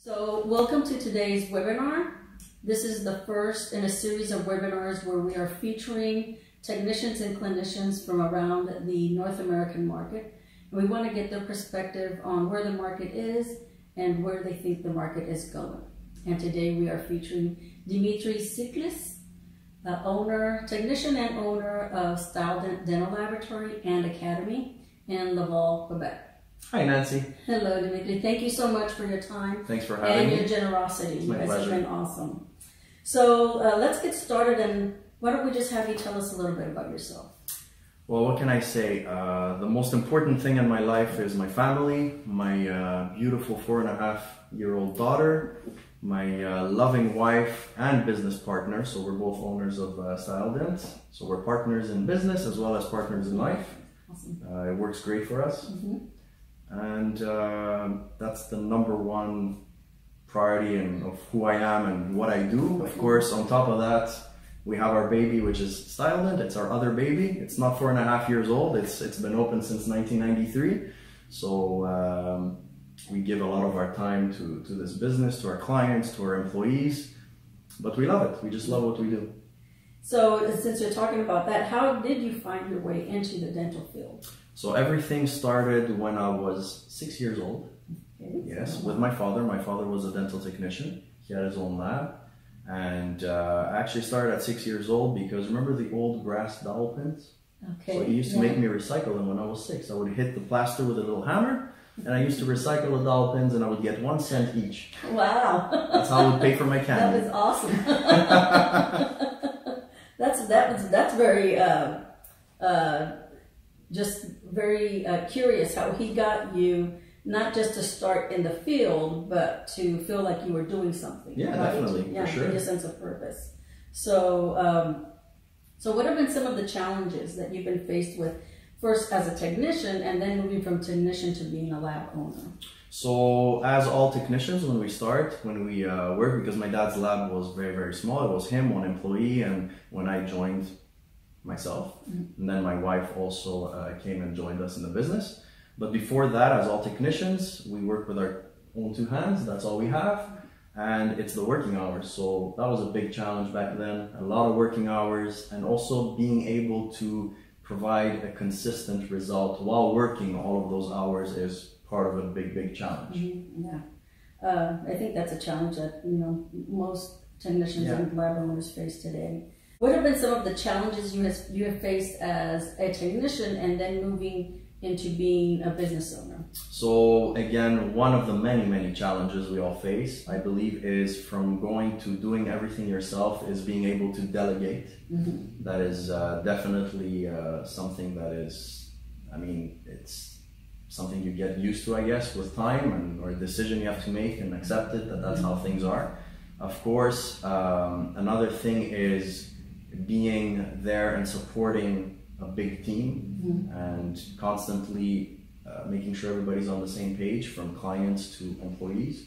So welcome to today's webinar. This is the first in a series of webinars where we are featuring technicians and clinicians from around the North American market. And we want to get their perspective on where the market is and where they think the market is going. And today we are featuring Dimitri Tsichlis, uh, owner, technician and owner of Style Dental Laboratory and Academy in Laval, Quebec. Hi, Nancy. Hello, Dimitri. Thank you so much for your time. Thanks for having and me. your generosity. It's You my have pleasure. been awesome. So uh, let's get started and why don't we just have you tell us a little bit about yourself? Well, what can I say? Uh, the most important thing in my life is my family, my uh, beautiful four and a half year old daughter, my uh, loving wife and business partner. So we're both owners of uh, Styledent. So we're partners in business as well as partners in life. Awesome. Uh, it works great for us. Mhm. And uh, that's the number one priority and of who I am and what I do. Of course, on top of that, we have our baby, which is Styled. It's our other baby. It's not four and a half years old. It's it's been open since 1993. So um, we give a lot of our time to to this business, to our clients, to our employees. But we love it. We just love what we do. So since you're talking about that, how did you find your way into the dental field? So everything started when I was six years old. Yes, with my father. My father was a dental technician. He had his own lab. And uh, I actually started at six years old because remember the old brass dowel pins? Okay. So he used to Yeah. make me recycle them when I was six. I would hit the plaster with a little hammer and I used to recycle the dowel pins and I would get one cent each. Wow. That's how I would pay for my that candy. was awesome. that's that was that's very uh, uh, just very uh, curious how he got you not just to start in the field, but to feel like you were doing something. Yeah, right? definitely, for Yeah, sure. in your sense of purpose. So, um, so what have been some of the challenges that you've been faced with, first as a technician, and then moving from technician to being a lab owner? So, as all technicians, when we start, when we uh, work, because my dad's lab was very, very small, it was him, one employee, and when I joined myself, and then my wife also uh, came and joined us in the business. But before that, as all technicians, we work with our own two hands, that's all we have, and it's the working hours. So, that was a big challenge back then, a lot of working hours, and also being able to provide a consistent result while working all of those hours is part of a big, big challenge. Mhm, Yeah, uh, I think that's a challenge that you know most technicians Yeah. and lab owners face today. What have been some of the challenges you have you have faced as a technician, and then moving into being a business owner? So again, one of the many, many challenges we all face, I believe, is from going to doing everything yourself is being able to delegate. Mhm. That is uh, definitely uh, something that is, I mean, it's something you get used to, I guess, with time and or a decision you have to make and accept it that that's how things are. Of course, um, another thing is being there and supporting a big team and constantly uh, making sure everybody's on the same page from clients to employees.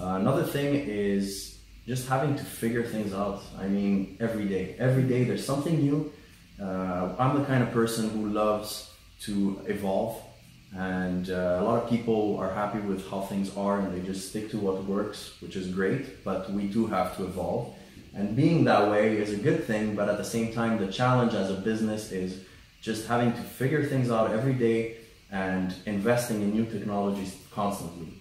Uh, another thing is just having to figure things out. I mean, every day, every day there's something new. Uh, I'm the kind of person who loves to evolve, and uh, a lot of people are happy with how things are and they just stick to what works, which is great, but we do have to evolve. And being that way is a good thing, but at the same time, the challenge as a business is just having to figure things out every day and investing in new technologies constantly.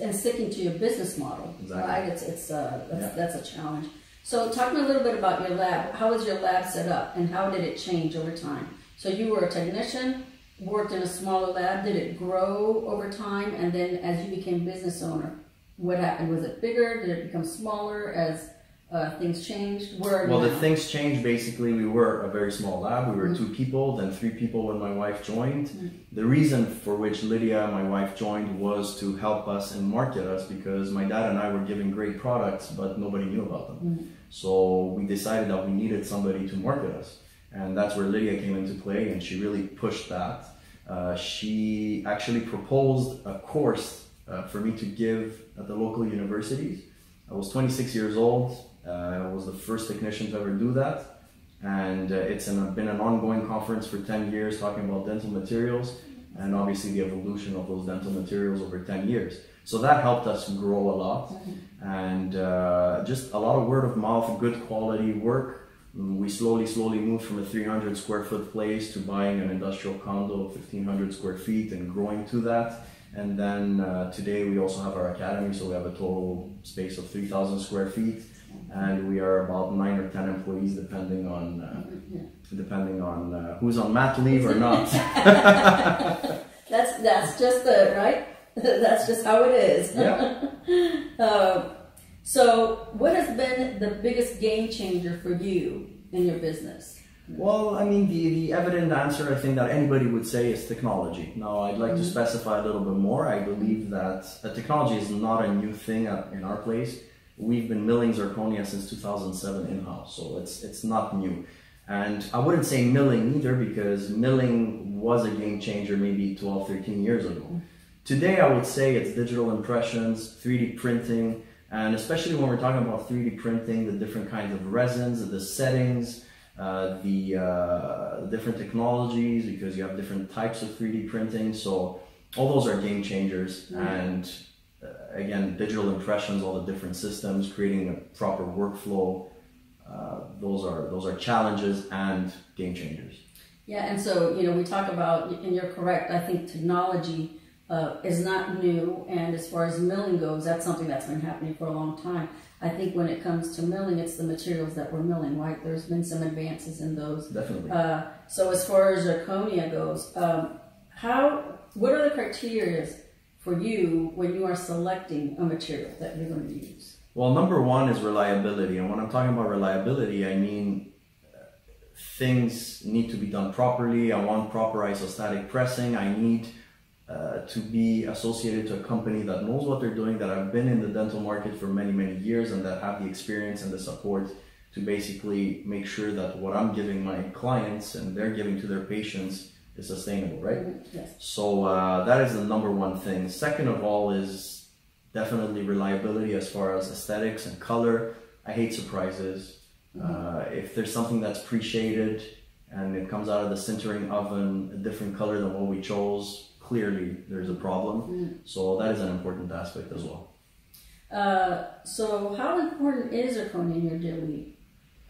And- sticking to your business model, Exactly. right? It's it's uh, that's, Yeah. that's a challenge. So, talk me a little bit about your lab. How was your lab set up, and how did it change over time? So, you were a technician, worked in a smaller lab. Did it grow over time, and then as you became business owner, what happened? Was it bigger? Did it become smaller as uh, things changed? Where Well, the things changed. Basically, we were a very small lab. We were two people, then three people when my wife joined. The reason for which Lydia, my wife, joined was to help us and market us because my dad and I were giving great products, but nobody knew about them. So we decided that we needed somebody to market us, and that's where Lydia came into play, and she really pushed that. Uh, she actually proposed a course uh, for me to give at the local universities. I was 26 years old. Uh, I was the first technician to ever do that. And uh, it's an, been an ongoing conference for 10 years talking about dental materials. and obviously the evolution of those dental materials over 10 years. So that helped us grow a lot and uh, just a lot of word of mouth, good quality work. We slowly, slowly moved from a 300 square foot place to buying an industrial condo of 1500 square feet and growing to that. And then uh, today we also have our academy, so we have a total space of 3,000 square feet, and we are about nine or ten employees, depending on uh, depending on uh, who's on mat leave or not. That's that's just the right. that's just how it is. yeah. Uh, so, what has been the biggest game changer for you in your business? Well, I mean, the, the evident answer I think that anybody would say is technology. Now, I'd like to mm-hmm. specify a little bit more. I believe that technology is not a new thing in our place. We've been milling zirconia since 2007 in house, so it's it's not new. And I wouldn't say milling either because milling was a game changer maybe 12, 13 years ago. Mm-hmm. Today, I would say it's digital impressions, 3D printing, and especially when we're talking about 3D printing, the different kinds of resins, the settings, uh, the uh, different technologies, because you have different types of 3D printing. So all those are game changers. And uh, again, digital impressions, all the different systems, creating a proper workflow. Uh, those are those are challenges and game changers. Yeah, and so you know we talk about, and you're correct. I think technology uh, is not new, and as far as milling goes, that's something that's been happening for a long time. I think when it comes to milling, it's the materials that we're milling, right? There's been some advances in those. Definitely. Uh, so as far as zirconia goes, um, how what are the criteria for you when you are selecting a material that you're going to use? Well, number one is reliability. And when I'm talking about reliability, I mean uh, things need to be done properly. I want proper isostatic pressing. I need uh, to be associated to a company that knows what they're doing, that have been in the dental market for many, many years, and that have the experience and the support to basically make sure that what I'm giving my clients and they're giving to their patients is sustainable, right? Yes. So uh, that is the number one thing. Second of all is definitely reliability as far as aesthetics and color. I hate surprises. Uh, if there's something that's pre-shaded and it comes out of the sintering oven a different color than what we chose, clearly there's a problem. So that is an important aspect as well. Uh, so how important is zirconia in your daily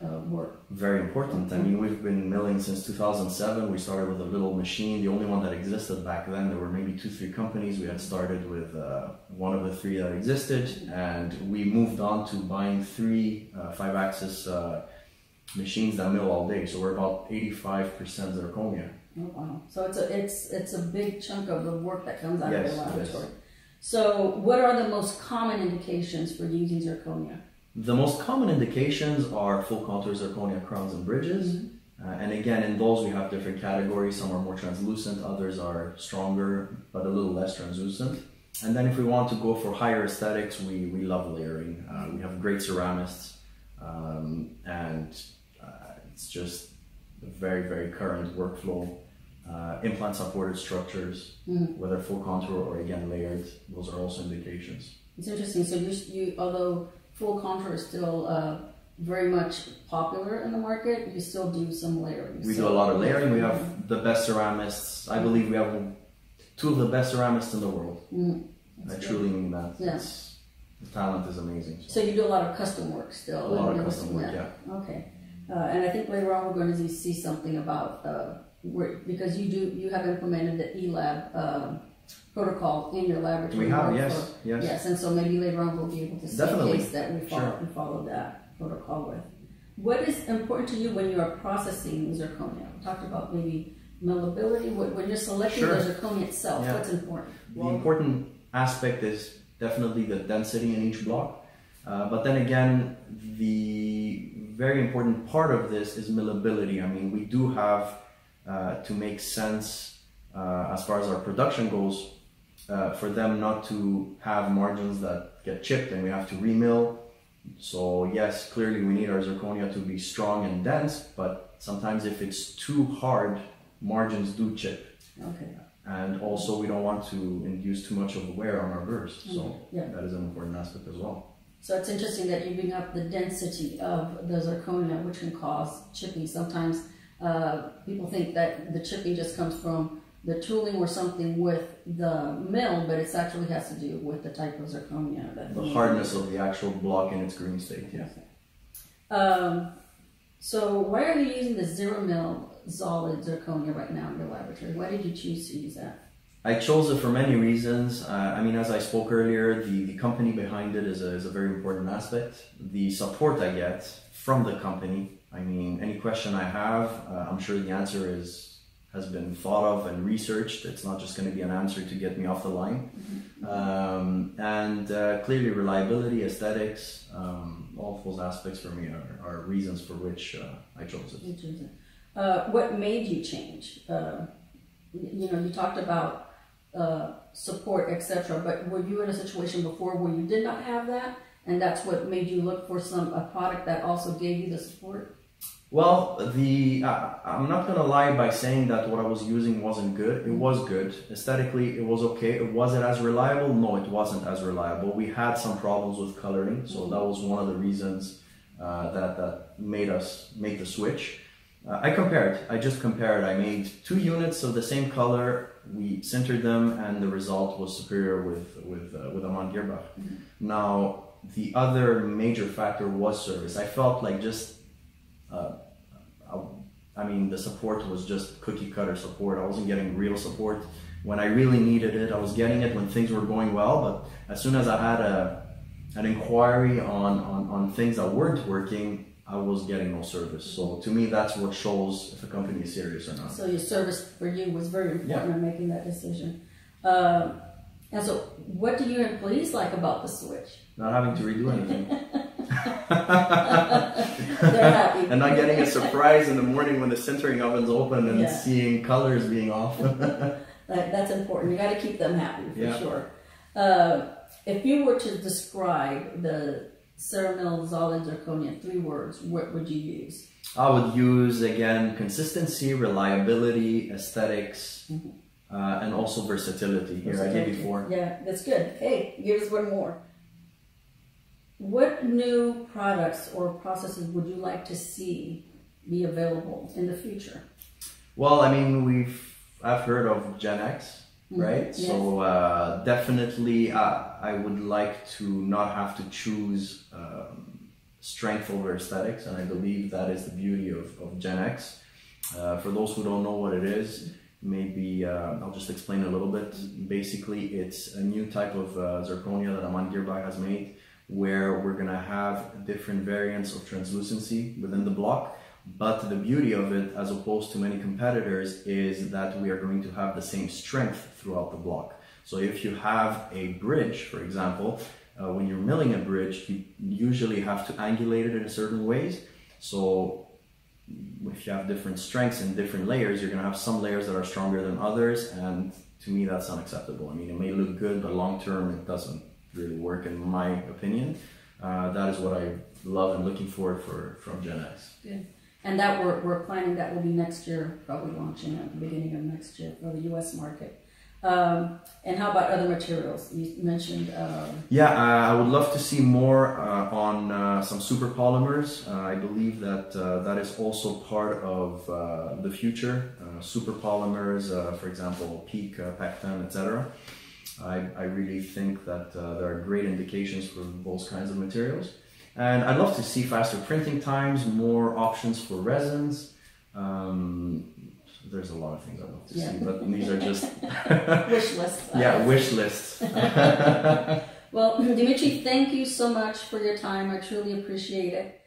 uh, work? Very important. I mean, we've been milling since 2007. We started with a little machine, the only one that existed back then. There were maybe two, three companies. We had started with uh, one of the three that existed, and we moved on to buying three uh, five-axis uh, machines that mill all day. So we're about 85% zirconia. Oh, wow. So it's a it's it's a big chunk of the work that comes out Yes, of the yes. laboratory. So what are the most common indications for using zirconia? The most common indications are full contour zirconia crowns and bridges. Uh, and again, in those we have different categories. Some are more translucent, others are stronger, but a little less translucent. And then if we want to go for higher aesthetics, we, we love layering. Uh, we have great ceramists, um, and uh, it's just a very, very current workflow. Uh, implant supported structures, whether full contour or again layered, those are also indications. It's interesting. So you you although full contour is still uh, very much popular in the market, you still do some layering. We So- do a lot of layering. We have the best ceramists. I believe we have two of the best ceramists in the world. Mm, I good. truly mean that. Yeah. The talent is amazing. So you do a lot of custom work still. a lot of custom work, yeah. Okay, uh, and I think later on we're going to see something about uh, because you do you have implemented the eLab um, protocol in your laboratory. We have, yes, for- yes. yes, and so maybe later on we'll be able to see Definitely. a case that we follow, Sure. we follow that protocol with. What is important to you when you are processing zirconia? We talked about maybe millability. What, when you're selecting Sure. the zirconia itself, Yeah. what's important? The important aspect is definitely the density in each block. Uh, but then again, the very important part of this is millability. I mean, we do have uh, to make sense uh, as far as our production goes uh, for them not to have margins that get chipped and we have to remill. So yes, clearly we need our zirconia to be strong and dense, but sometimes if it's too hard, margins do chip Okay. and also we don't want to induce too much of wear on our burrs. So Mhm, yeah. that is an important aspect as well. So it's interesting that you bring up the density of the zirconia, which can cause chipping. Sometimes uh, people think that the chipping just comes from the tooling or something with the mill, but it actually has to do with the type of zirconia. That The hardness of the actual block in its green state, yeah. Um, so why are you using the zero mill solid zirconia right now in your laboratory? Why did you choose to use that? I chose it for many reasons. Uh, I mean, as I spoke earlier, the, the company behind it is a, is a very important aspect. The support I get from the company, I mean, any question I have, uh, I'm sure the answer is has been thought of and researched. It's not just going to be an answer to get me off the line. Um, and uh, clearly, reliability, aesthetics, um, all of those aspects for me are, are reasons for which uh, I chose it. You choose it. Uh, what made you change? Uh, you know, you talked about uh, support, etc. But were you in a situation before where you did not have that, and that's what made you look for some a product that also gave you the support? Well, the uh, I'm not gonna lie by saying that what I was using wasn't good. It was good aesthetically. It was okay. It Was it as reliable? No, it wasn't as reliable. We had some problems with coloring, so that was one of the reasons uh, that that made us make the switch. Uh, I compared. I just compared. I made two units of the same color. We sintered them, and the result was superior with with uh, with Amann Girrbach. Now, the other major factor was service. I felt like just uh, I, I mean, the support was just cookie cutter support. I wasn't getting real support when I really needed it. I was getting it when things were going well, but as soon as I had a an inquiry on, on, on things that weren't working, I was getting no service. So to me, that's what shows if a company is serious or not. So your service for you was very important in making that decision. Uh, and so, what do your employees like about the switch? Not having to redo anything. They're happy. and not getting a surprise in the morning when the sintering oven's open and Yeah. seeing colors being off. That, that's important. You got to keep them happy for Yeah. sure. Uh, if you were to describe the Ceramill Zolid Zirconia in three words, what would you use? I would use again consistency, reliability, esthetics Mhm. uh, and also versatility. Here, I gave you four. Yeah, that's good. Hey, give us one more. What new products or processes would you like to see be available in the future? Well, I mean, we've I've heard of Gen X, Mhm, right? yes. So uh, definitely, uh, I would like to not have to choose um, strength over aesthetics, and I believe that is the beauty of, of Gen X. Uh, for those who don't know what it is, maybe uh, I'll just explain a little bit. Basically, it's a new type of uh, zirconia that Amann Girrbach has made, where we're gonna have different variants of translucency within the block. But the beauty of it, as opposed to many competitors, is that we are going to have the same strength throughout the block. So if you have a bridge, for example, uh, when you're milling a bridge, you usually have to angulate it in a certain ways. So if you have different strengths in different layers, you're going to have some layers that are stronger than others, and to me, that's unacceptable. I mean, it may look good, but long term, it doesn't really work, in my opinion. Uh, that is what I love and looking forward for from Gen X. Good. And that we're, we're planning that will be next year, probably launching at the beginning of next year for the U.S. market. Um, and how about other materials? You mentioned um, Yeah, uh, I would love to see more uh, on uh, some super polymers. Uh, I believe that uh, that is also part of uh, the future. Uh, super polymers, uh, for example, PEEK, uh, Pekkton, etc. I, I really think that uh, there are great indications for those kinds of materials. And I'd love to see faster printing times, more options for resins. Um, there's a lot of things I'd love to Yeah. see, but these are just wish lists. yeah wish lists. Well, Dimitri, thank you so much for your time. I truly appreciate it.